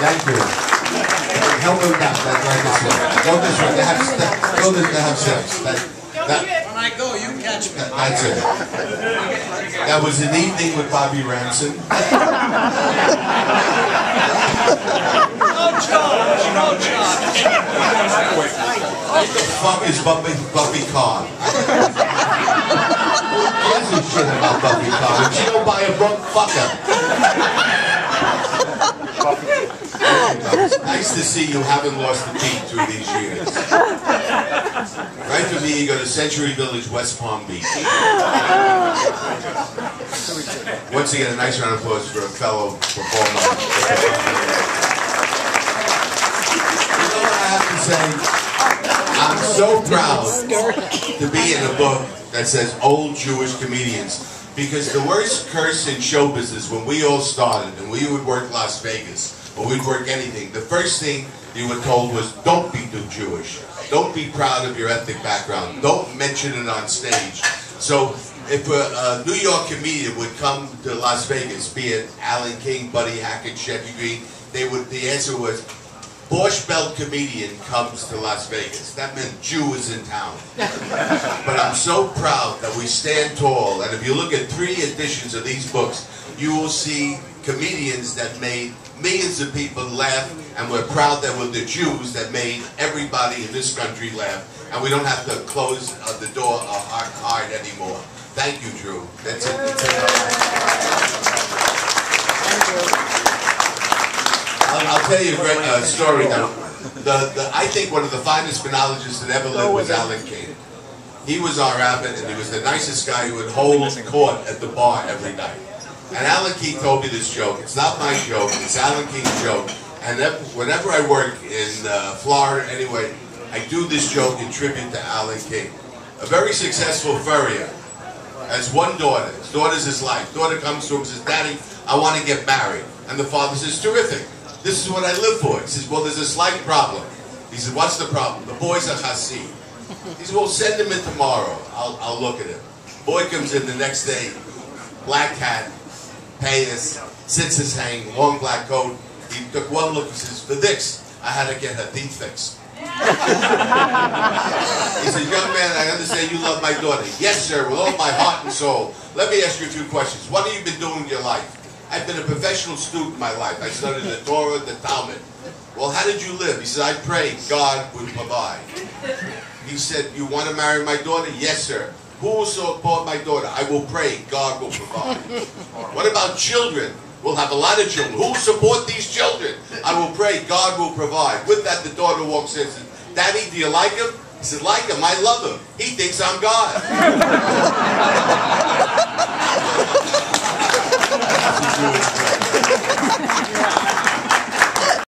Thank you. Help him back. That's right this way. Go this way. They have, go this, they have sex. That, that, When I go, you catch me. that- that's it. That was an evening with Bobby Ramsen. No charge, no charge. What the fuck is Buffy, Buffy Carr? A shit about Buffy Carr? If she don't buy a book, fuck her. Nice to see you haven't lost a beat through these years. Right for me, you go to Century Village, West Palm Beach. Once again, a nice round of applause for a fellow performer. You know what I have to say? I'm so proud to be in a book that says old Jewish comedians because the worst curse in show business when we all started and we would work Las Vegas or we'd work anything, the first thing you were told was don't be too Jewish. Don't be proud of your ethnic background. Don't mention it on stage. So if a, a New York comedian would come to Las Vegas, be it Alan King, Buddy Hackett, Shecky Greene, they would the answer was Borscht Belt comedian comes to Las Vegas. That meant Jew is in town. but I'm so proud that we stand tall. And if you look at three editions of these books, you will see comedians that made millions of people laugh. And we're proud that we're the Jews that made everybody in this country laugh. And we don't have to close uh, the door uh, our hard anymore. Thank you, Drew. That's it. I'll, I'll tell you a great uh, story now. The, the, I think one of the finest monologists that ever lived was Alan King. He was our abbot, and he was the nicest guy who would hold court at the bar every night. And Alan King told me this joke. It's not my joke. It's Alan King's joke. And whenever I work in uh, Florida, anyway, I do this joke in tribute to Alan King. A very successful furrier has one daughter. His daughter's his life. Daughter comes to him and says, Daddy, I want to get married. And the father says, terrific. This is what I live for. He says, well, there's a slight problem. He said, what's the problem? The boy's a Hasid. He said, well, send him in tomorrow. I'll, I'll look at him. Boy comes in the next day, black hat, payas, sits his hang, long black coat. He took one look. He says, for this, I had to get her teeth fixed. He says, young man, I understand you love my daughter. Yes, sir, with all my heart and soul. Let me ask you a few questions. What have you been doing in your life? I've been a professional student my life. I studied the Torah, the Talmud. Well, how did you live? He said, I prayed God would provide. He said, you want to marry my daughter? Yes, sir. Who will support my daughter? I will pray God will provide. what about children? We'll have a lot of children. Who will support these children? I will pray God will provide. With that, the daughter walks in and says, Daddy, do you like him? He said, like him. I love him. He thinks I'm God.